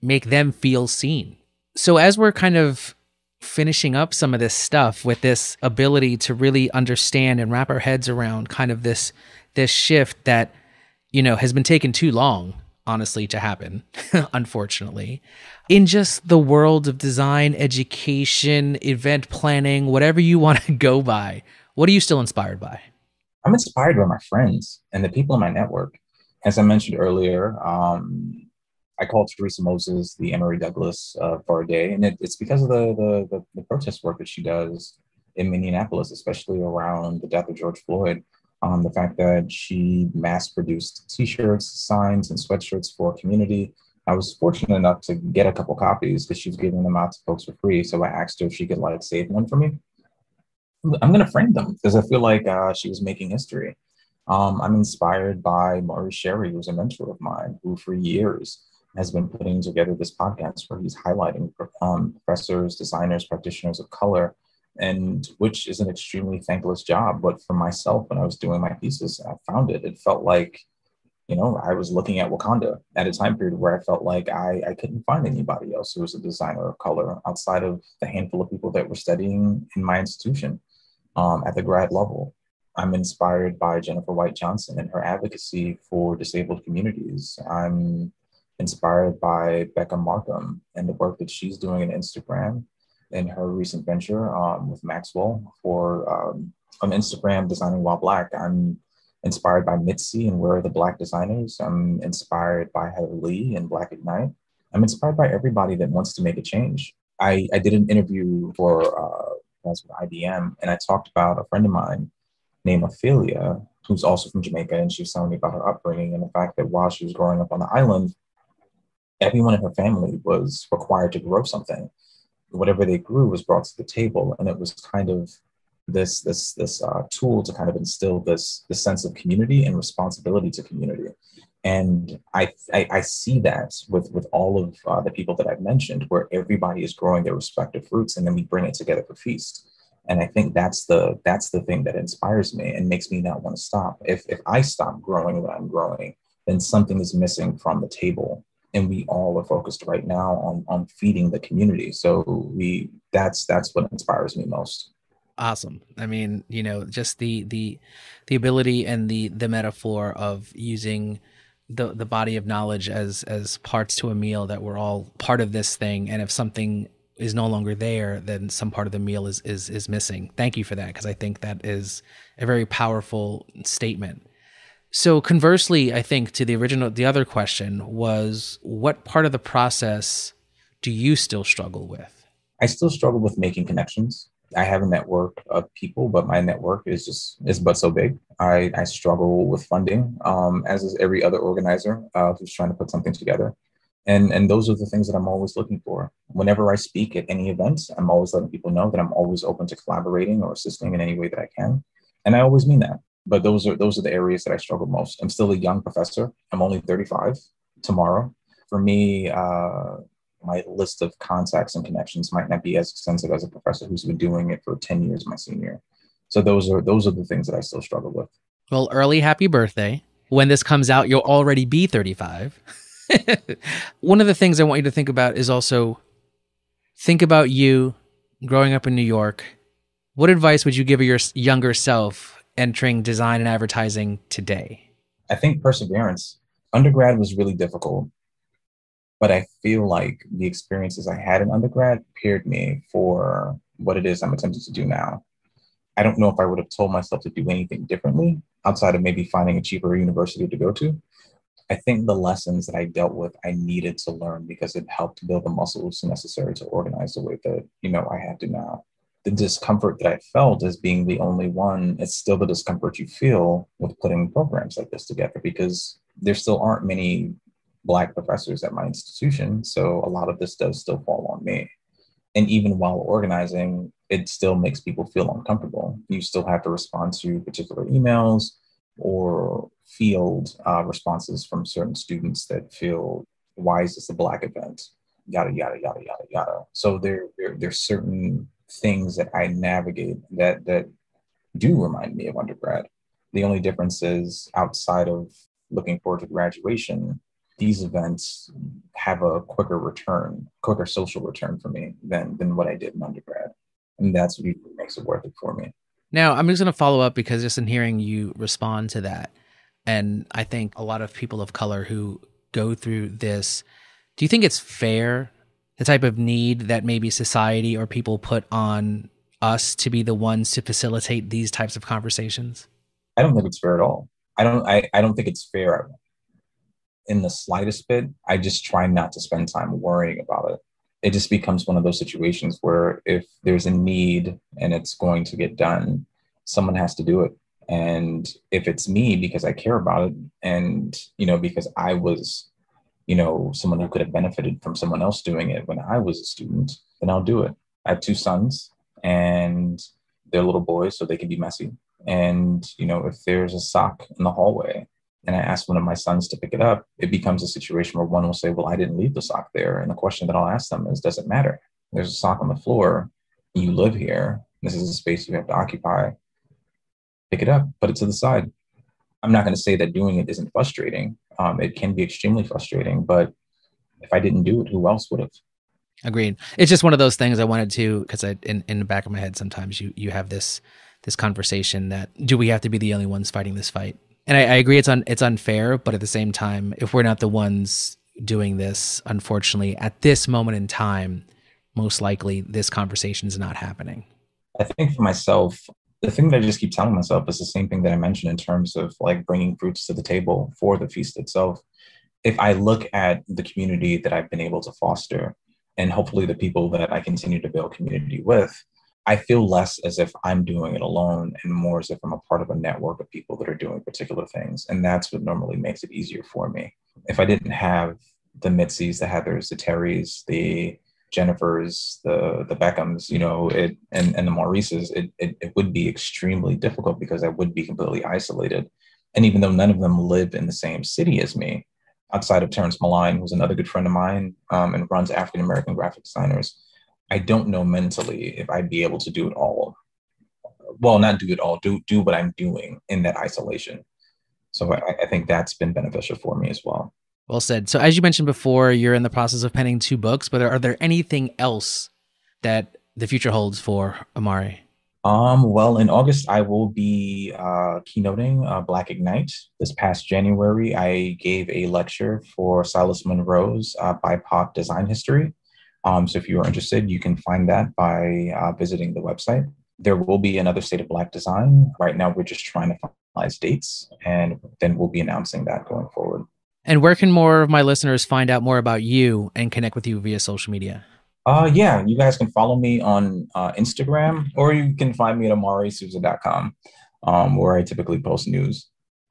make them feel seen. So as we're kind of finishing up some of this stuff with this ability to really understand and wrap our heads around kind of this this shift that you know has been taken too long honestly to happen unfortunately in just the world of design education event planning whatever you want to go by what are you still inspired by
I'm inspired by my friends and the people in my network. As I mentioned earlier, um, I called Teresa Moses the Emory Douglas uh, for a day, and it, it's because of the, the, the the protest work that she does in Minneapolis, especially around the death of George Floyd. Um, the fact that she mass produced T-shirts, signs, and sweatshirts for community. I was fortunate enough to get a couple copies because she was giving them out to folks for free. So I asked her if she could like save one for me. I'm going to frame them because I feel like uh, she was making history. Um, I'm inspired by Maurice Cherry, who's a mentor of mine, who for years has been putting together this podcast where he's highlighting um, professors, designers, practitioners of color, and which is an extremely thankless job. But for myself, when I was doing my thesis, I found it. It felt like, you know, I was looking at Wakanda at a time period where I felt like I, I couldn't find anybody else who was a designer of color outside of the handful of people that were studying in my institution um, at the grad level. I'm inspired by Jennifer White Johnson and her advocacy for disabled communities. I'm inspired by Becca Markham and the work that she's doing in Instagram and her recent venture um, with Maxwell for um, on Instagram designing while black. I'm inspired by Mitzi and Where Are the Black Designers. I'm inspired by Heather Lee and Black Ignite. I'm inspired by everybody that wants to make a change. I, I did an interview for uh, with IBM, and I talked about a friend of mine named Ophelia, who's also from Jamaica, and she was telling me about her upbringing and the fact that while she was growing up on the island, everyone in her family was required to grow something. Whatever they grew was brought to the table, and it was kind of this this this uh, tool to kind of instill this this sense of community and responsibility to community and I, I, I see that with with all of uh, the people that I've mentioned, where everybody is growing their respective fruits, and then we bring it together for feast. And I think that's the that's the thing that inspires me and makes me not want to stop. If if I stop growing what I'm growing, then something is missing from the table, and we all are focused right now on on feeding the community. So we that's that's what inspires me most
awesome i mean you know just the the the ability and the the metaphor of using the the body of knowledge as as parts to a meal that we're all part of this thing and if something is no longer there, then some part of the meal is is is missing. Thank you for that because I think that is a very powerful statement. So conversely, I think to the original the other question was what part of the process do you still struggle with?
I still struggle with making connections. I have a network of people, but my network is just is but so big. I, I struggle with funding, um, as is every other organizer uh, who's trying to put something together. And and those are the things that I'm always looking for. Whenever I speak at any events, I'm always letting people know that I'm always open to collaborating or assisting in any way that I can. And I always mean that. But those are those are the areas that I struggle most. I'm still a young professor. I'm only 35 tomorrow. For me, uh, my list of contacts and connections might not be as extensive as a professor who's been doing it for 10 years my senior. So those are those are the things that i still struggle with.
Well early happy birthday. When this comes out you'll already be 35 one of the things i want you to think about is also think about you growing up in new york. What advice would you give your younger self entering design and advertising today?
I think perseverance. Undergrad was really difficult but I feel like the experiences I had in undergrad prepared me for what it is I'm attempting to do now. I don't know if I would have told myself to do anything differently outside of maybe finding a cheaper university to go to. I think the lessons that I dealt with, I needed to learn because it helped build the muscles necessary to organize the way that, you know, I have to now. The discomfort that I felt as being the only one, it's still the discomfort you feel with putting programs like this together because there still aren't many black professors at my institution. So a lot of this does still fall on me. And even while organizing, it still makes people feel uncomfortable. You still have to respond to particular emails or field uh, responses from certain students that feel, why is this a black event? Yada, yada, yada, yada, yada. So there, there, there's certain things that I navigate that, that do remind me of undergrad. The only difference is outside of looking forward to graduation, these events have a quicker return, quicker social return for me than than what I did in undergrad, and that's what makes it worth it for me.
Now, I'm just going to follow up because just in hearing you respond to that, and I think a lot of people of color who go through this, do you think it's fair the type of need that maybe society or people put on us to be the ones to facilitate these types of conversations?
I don't think it's fair at all. I don't. I, I don't think it's fair in the slightest bit, I just try not to spend time worrying about it. It just becomes one of those situations where if there's a need and it's going to get done, someone has to do it. And if it's me because I care about it and, you know, because I was, you know, someone who could have benefited from someone else doing it when I was a student, then I'll do it. I have two sons and they're little boys, so they can be messy. And, you know, if there's a sock in the hallway, and I ask one of my sons to pick it up, it becomes a situation where one will say, Well, I didn't leave the sock there. And the question that I'll ask them is, Does it matter? There's a sock on the floor. You live here. This is a space you have to occupy. Pick it up, put it to the side. I'm not going to say that doing it isn't frustrating. Um, it can be extremely frustrating, but if I didn't do it, who else would have?
Agreed. It's just one of those things I wanted to because I in, in the back of my head sometimes you you have this this conversation that do we have to be the only ones fighting this fight? And I, I agree it's un, it's unfair, but at the same time, if we're not the ones doing this, unfortunately, at this moment in time, most likely this conversation is not happening.
I think for myself, the thing that I just keep telling myself is the same thing that I mentioned in terms of like bringing fruits to the table for the feast itself. If I look at the community that I've been able to foster, and hopefully the people that I continue to build community with, I feel less as if I'm doing it alone and more as if I'm a part of a network of people that are doing particular things. And that's what normally makes it easier for me. If I didn't have the Mitzies, the Heathers, the Terrys, the Jennifers, the the Beckhams, you know, it and, and the Maurices, it, it, it would be extremely difficult because I would be completely isolated. And even though none of them live in the same city as me, outside of Terrence Moline, who's another good friend of mine um, and runs African American graphic designers, I don't know mentally if I'd be able to do it all. Well, not do it all, do do what I'm doing in that isolation. So I, I think that's been beneficial for me as well.
Well said. So as you mentioned before, you're in the process of penning two books, but are there anything else that the future holds for Omari?
Um, well, in August, I will be uh, keynoting uh, Black Ignite. This past January, I gave a lecture for Silas Munro's uh, BIPOC design history Um, so if you are interested, you can find that by uh, visiting the website. There will be another State of Black design. Right now, we're just trying to finalize dates, and then we'll be announcing that going forward.
And where can more of my listeners find out more about you and connect with you via social media?
Uh, yeah, you guys can follow me on uh, Instagram or you can find me at omarisouza.com um, where I typically post news.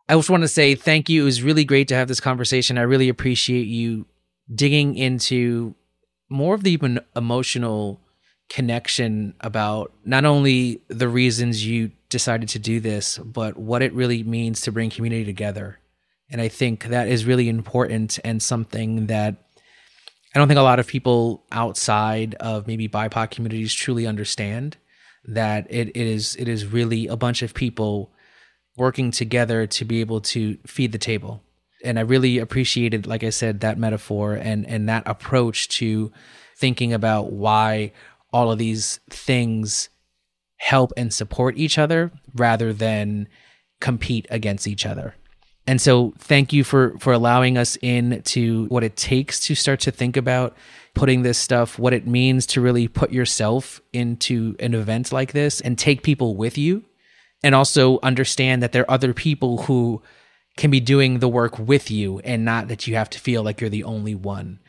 I just want to say thank you. It was really great to have this conversation. I really appreciate you digging into more of the emotional connection about not only the reasons you decided to do this, but what it really means to bring community together. And I think that is really important and something that I don't think a lot of people outside of maybe BIPOC communities truly understand that it, it is it is really a bunch of people working together to be able to feed the table. And I really appreciated, like I said, that metaphor and and that approach to thinking about why all of these things help and support each other rather than compete against each other. And so thank you for for allowing us in to what it takes to start to think about putting this stuff, what it means to really put yourself into an event like this and take people with you and also understand that there are other people who can be doing the work with you and not that you have to feel like you're the only one.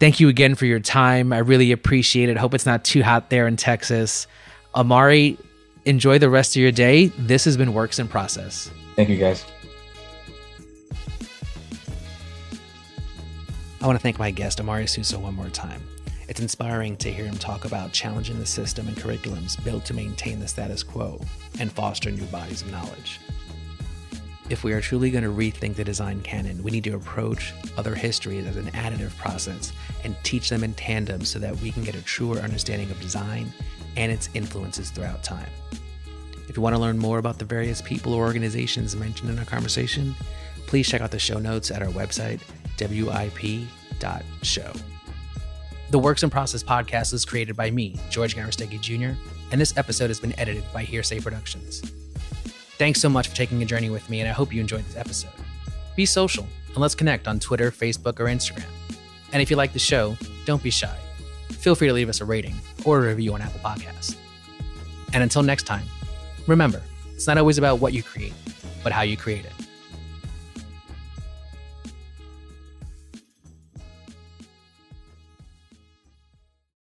Thank you again for your time. I really appreciate it. Hope it's not too hot there in Texas. Omari, enjoy the rest of your day. This has been Works in Process.
Thank you, guys.
I want to thank my guest, Omari Souza, one more time. It's inspiring to hear him talk about challenging the system and curriculums built to maintain the status quo and foster new bodies of knowledge. If we are truly going to rethink the design canon, we need to approach other histories as an additive process and teach them in tandem so that we can get a truer understanding of design and its influences throughout time. If you want to learn more about the various people or organizations mentioned in our conversation, please check out the show notes at our website, wip.show. The Works in Process podcast is created by me, George Garastegui Jr., and this episode has been edited by Hearsay Productions. Thanks so much for taking a journey with me, and I hope you enjoyed this episode. Be social, and let's connect on Twitter, Facebook, or Instagram. And if you like the show, don't be shy. Feel free to leave us a rating or a review on Apple Podcasts. And until next time, remember, it's not always about what you create, but how you create it.